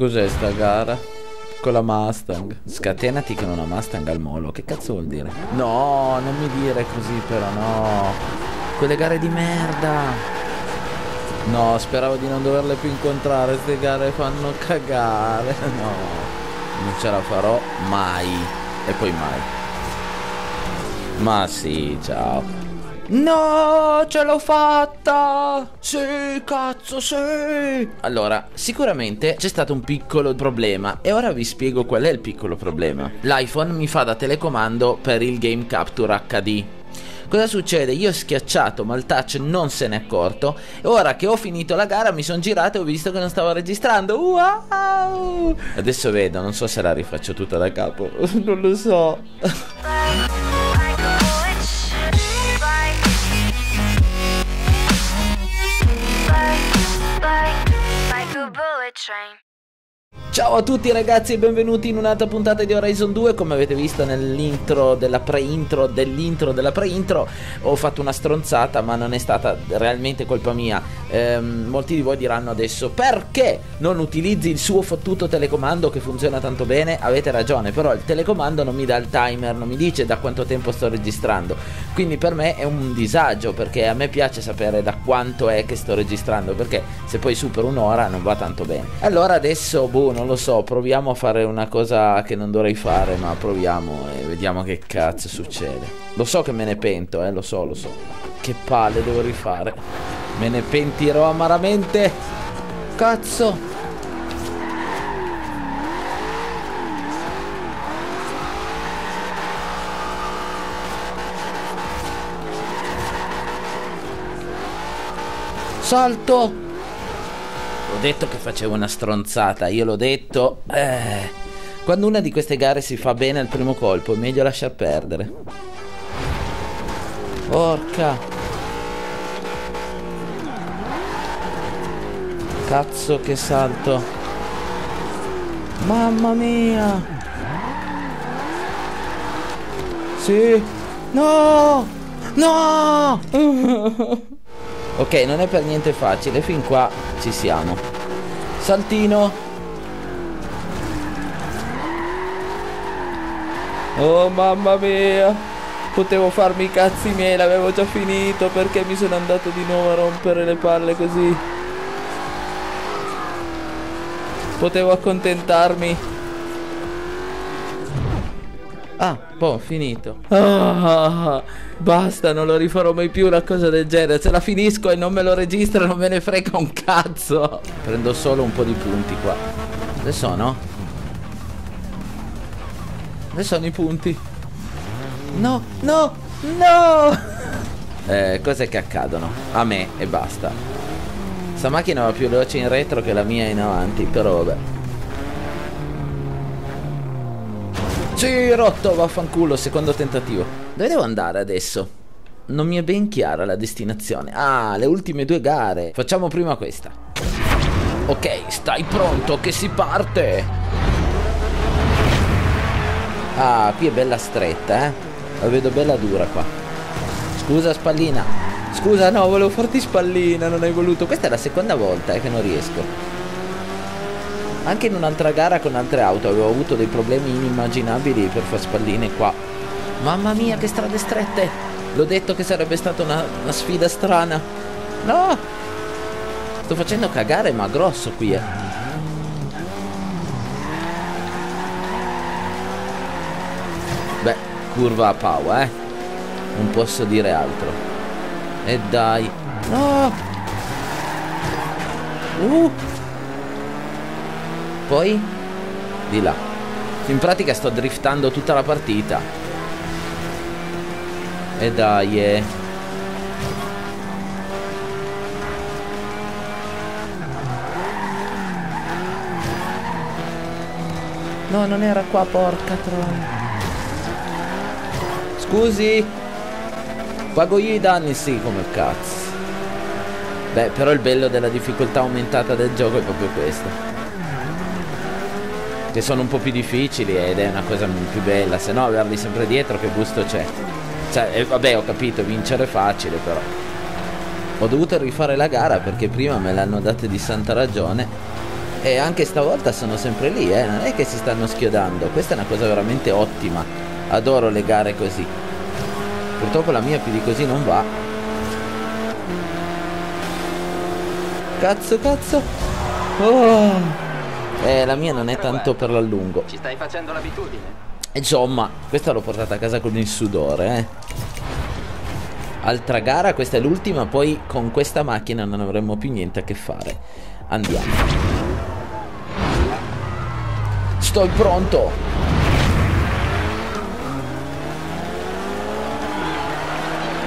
Cos'è sta gara? Con la Mustang. Scatenati con una Mustang al molo. Che cazzo vuol dire? No, non mi dire così però, no. Quelle gare di merda. No, speravo di non doverle più incontrare. Queste gare fanno cagare. No, non ce la farò mai. E poi mai. Ma sì, ciao. No, ce l'ho fatta! Sì, cazzo, sì! Allora, sicuramente c'è stato un piccolo problema e ora vi spiego qual è il piccolo problema. L'iPhone mi fa da telecomando per il Game Capture HD. Cosa succede? Io ho schiacciato, ma il touch non se n'è accorto. E ora che ho finito la gara mi sono girato e ho visto che non stavo registrando. Wow! Adesso vedo, non so se la rifaccio tutta da capo. non lo so. Train. Ciao a tutti ragazzi e benvenuti in un'altra puntata di Horizon 2 Come avete visto nell'intro della pre-intro dell'intro della pre-intro Ho fatto una stronzata ma non è stata realmente colpa mia. Ehm, Molti di voi diranno adesso Perché non utilizzi il suo fottuto telecomando che funziona tanto bene? Avete ragione però il telecomando non mi dà il timer Non mi dice da quanto tempo sto registrando. Quindi per me è un disagio Perché a me piace sapere da quanto è che sto registrando Perché se poi supero un'ora non va tanto bene. Allora adesso boh non lo so, proviamo a fare una cosa che non dovrei fare, ma proviamo e vediamo che cazzo succede. Lo so che me ne pento, eh, lo so, lo so. Che palle devo rifare. Me ne pentirò amaramente. Cazzo. Salto! Detto che facevo una stronzata, io l'ho detto. Eh, quando una di queste gare si fa bene al primo colpo, è meglio lasciar perdere. Porca. Cazzo che salto. Mamma mia. Sì. No. No. ok, non è per niente facile, fin qua ci siamo. Saltino. Oh mamma mia. Potevo farmi i cazzi miei, l'avevo già finito perché mi sono andato di nuovo a rompere le palle così. Potevo accontentarmi. Ah, boh, finito. Ah, basta, non lo rifarò mai più una cosa del genere. Se la finisco e non me lo registra, non me ne frega un cazzo. Prendo solo un po' di punti qua. Dove sono? Dove sono i punti? No, no, no! Eh, cose che accadono. A me e basta. Sta macchina va più veloce in retro che la mia in avanti, però vabbè. Sì, rotto, vaffanculo, secondo tentativo. Dove devo andare adesso? Non mi è ben chiara la destinazione. Ah, le ultime due gare. Facciamo prima questa. Ok, stai pronto che si parte. Ah, qui è bella stretta, eh. La vedo bella dura qua. Scusa, spallina. Scusa, no, volevo farti spallina, non hai voluto. Questa è la seconda volta eh, che non riesco. Anche in un'altra gara con altre auto avevo avuto dei problemi inimmaginabili per far spalline qua. Mamma mia, che strade strette! L'ho detto che sarebbe stata una, una sfida strana. No! Sto facendo cagare, ma grosso qui, eh. Beh, curva a Pau, eh. Non posso dire altro. E dai. No! Uh! Poi di là. In pratica sto driftando tutta la partita. E dai, eh. No, non era qua, porca troia. Scusi. Pago io i danni, sì, come cazzo. Beh, però il bello della difficoltà aumentata del gioco è proprio questo che sono un po' più difficili ed è una cosa più bella, se no averli sempre dietro che gusto c'è. Cioè, eh, vabbè, ho capito, vincere è facile però. Ho dovuto rifare la gara perché prima me l'hanno data di santa ragione E anche stavolta sono sempre lì, eh? non è che si stanno schiodando. Questa è una cosa veramente ottima. Adoro le gare così. Purtroppo la mia più di così non va. Cazzo, cazzo. Oh. Eh, la mia non è tanto per l'allungo. Ci stai facendo l'abitudine? Insomma, questa l'ho portata a casa con il sudore, eh. Altra gara, questa è l'ultima, poi con questa macchina non avremo più niente a che fare. Andiamo. Sto pronto.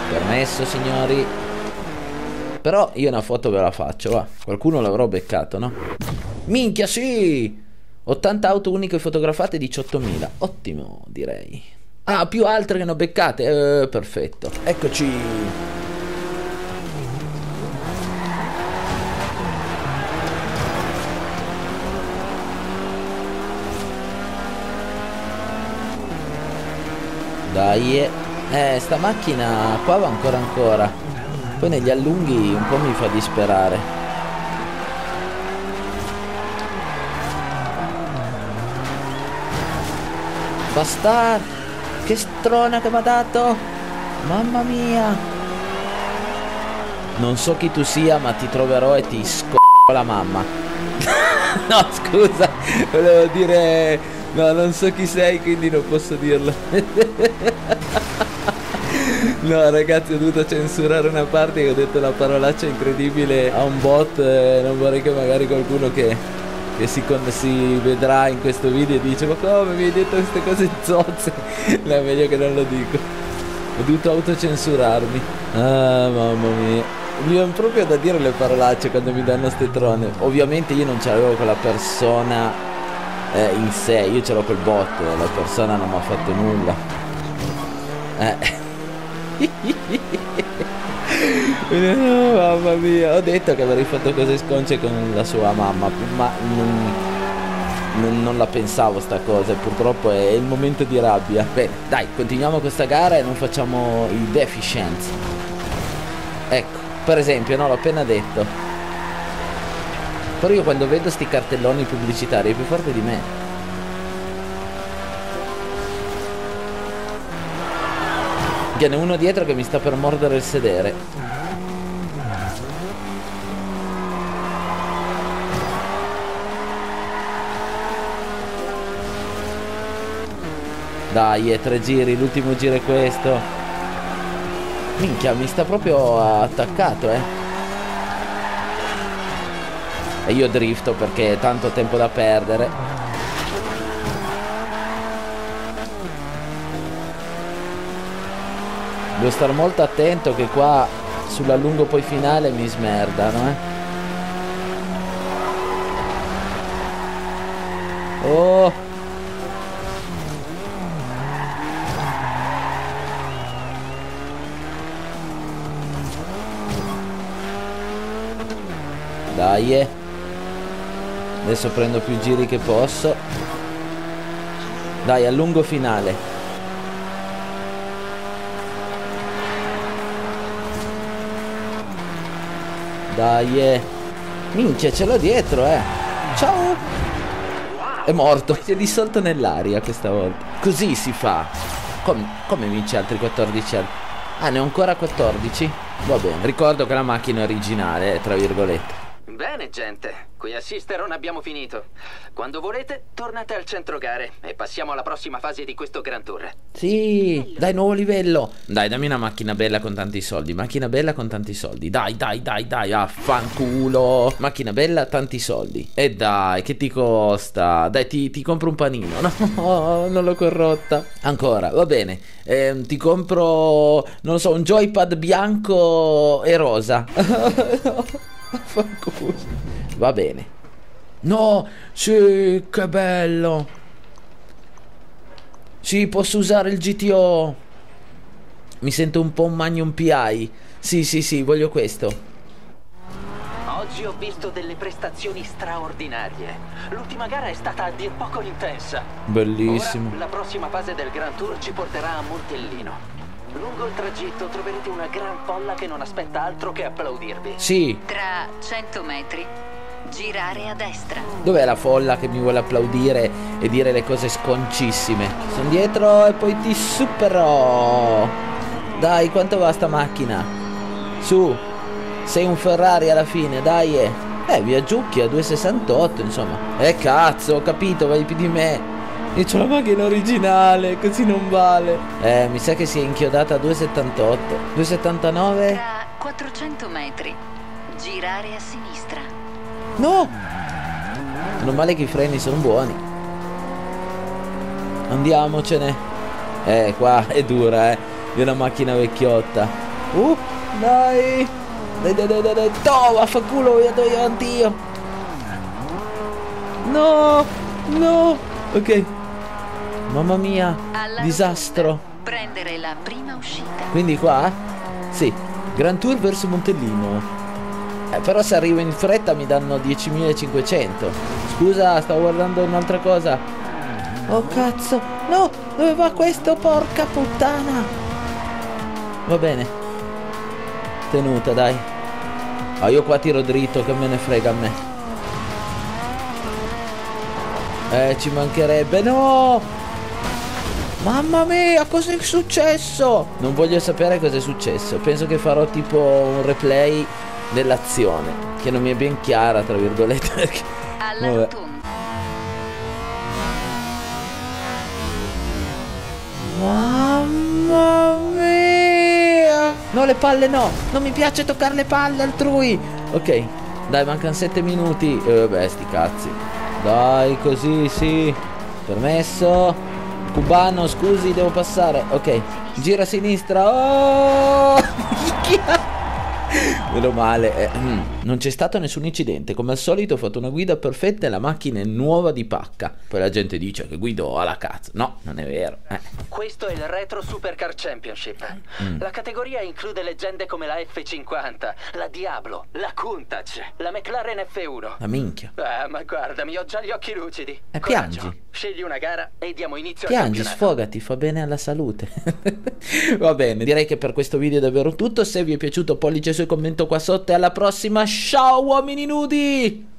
Permesso, signori. Però io una foto ve la faccio, va. Qualcuno l'avrò beccato, no? Minchia, sì! 80 auto uniche fotografate, 18.000. Ottimo, direi. Ah, più altre che ne ho beccate. Eh, perfetto. Eccoci. Dai, eh. eh, sta macchina qua va ancora ancora. Poi negli allunghi un po' mi fa disperare. Bastard! Che strona che mi ha dato! Mamma mia! Non so chi tu sia, ma ti troverò e ti sc**o la mamma. no, scusa, volevo dire No, non so chi sei, quindi non posso dirlo. no, ragazzi, ho dovuto censurare una parte che ho detto una parolaccia incredibile a un bot. Eh, non vorrei che magari qualcuno che, che si, con, si, vedrà in questo video dice ma come mi hai detto queste cose zozze? no, è meglio che non lo dico. Ho dovuto autocensurarmi. Ah, mamma mia. Mi è proprio da dire le parolacce quando mi danno ste trone. Ovviamente io non ce l'avevo con la persona eh, in sé, io ce l'ho col bot, la persona non mi ha fatto nulla. Eh. Mamma mia, ho detto che avrei fatto cose sconce con la sua mamma, ma non, non, la pensavo sta cosa, purtroppo è il momento di rabbia. Bene, dai, continuiamo questa gara e non facciamo i deficiency. Ecco, per esempio, no, l'ho appena detto. Però io quando vedo sti cartelloni pubblicitari è più forte di me. Viene uno dietro che mi sta per mordere il sedere. Dai, è tre giri, l'ultimo giro è questo. Minchia, mi sta proprio attaccato, eh. E io drifto perché tanto tempo da perdere. Devo stare molto attento che qua sull'allungo poi finale mi smerdano, eh. Oh! Dai, eh. Adesso prendo più giri che posso. Dai, allungo finale. Dai, eh. Minchia, ce l'ho dietro, eh. Ciao. È morto. Si è dissolto nell'aria questa volta. Così si fa. Come, come vince altri 14 anni? Ah, ne ho ancora 14? Va bene. Ricordo che la macchina è originale, eh, tra virgolette. Bene, gente. Qui a Sisteron abbiamo finito. Quando volete, tornate al centro gare e passiamo alla prossima fase di questo Grand Tour. Sì, dai, nuovo livello. Dai, dammi una macchina bella con tanti soldi. Macchina bella con tanti soldi. Dai, dai, dai, dai, affanculo. Macchina bella, tanti soldi. E dai, che ti costa? Dai, ti, ti compro un panino. No, non l'ho corrotta. Ancora, va bene. Eh, ti compro, non lo so, un joypad bianco e rosa. Va bene. No, sì, che bello. Sì, posso usare il GTO. Mi sento un po' un Magnum PI. Sì, sì, sì, voglio questo. Oggi ho visto delle prestazioni straordinarie. L'ultima gara è stata a dir poco intensa. Bellissimo. Ora, la prossima fase del Grand Tour ci porterà a Montellino. Lungo il tragitto troverete una gran folla che non aspetta altro che applaudirvi. Sì. Tra 100 metri girare a destra. Dov'è la folla che mi vuole applaudire e dire le cose sconcissime? Sono dietro e poi ti supero. Dai, quanto va sta macchina? Su, sei un Ferrari alla fine, dai. Eh, eh via Giucchi a 2,68, insomma. Eh cazzo, ho capito, vai più di me. Io c'ho la macchina originale, così non vale. Eh, mi sa che si è inchiodata a 2,78. 2,79? Tra 400 metri, girare a sinistra. No! Meno male che i freni sono buoni. Andiamocene. Eh, qua è dura, eh. Di una macchina vecchiotta. Uh, dai! Dai, dai, dai, dai, dai. To, vaffanculo, io avanti io. No! No! Ok. Mamma mia, Alla disastro. Prendere la prima uscita. Quindi qua? Sì. Grand Tour verso Montellino. Eh, però se arrivo in fretta mi danno 10.500. Scusa, stavo guardando un'altra cosa. Oh cazzo. No, dove va questo? Porca puttana. Va bene. Tenuta, dai. Ah, io qua tiro dritto, che me ne frega a me. Eh, ci mancherebbe. No! Mamma mia, cosa è successo? Non voglio sapere cosa è successo. Penso che farò tipo un replay dell'azione. Che non mi è ben chiara, tra virgolette. Perché... Alla Vabbè. Mamma mia! No, le palle no! Non mi piace toccare le palle altrui! Ok, dai, mancano 7 minuti. E vabbè, sti cazzi. Dai, così, sì. Permesso. Cubano, scusi, devo passare. Ok, gira a sinistra. Oh! Meno male, eh, mm, non c'è stato nessun incidente. Come al solito ho fatto una guida perfetta e la macchina è nuova di pacca. Poi la gente dice che guido alla cazzo. No, non è vero. Eh. Questo è il Retro Supercar Championship. La categoria include leggende come la F50, la Diablo, la Countach, la McLaren F1. La minchia. Ah, ma guardami, ho già gli occhi lucidi. Eh, Coraggio. piangi. Scegli una gara e diamo inizio Piangi, al campionato. sfogati, fa bene alla salute. Va bene, direi che per questo video è davvero tutto. Se vi è piaciuto pollice su e commento qua sotto e alla prossima. Ciao uomini nudi!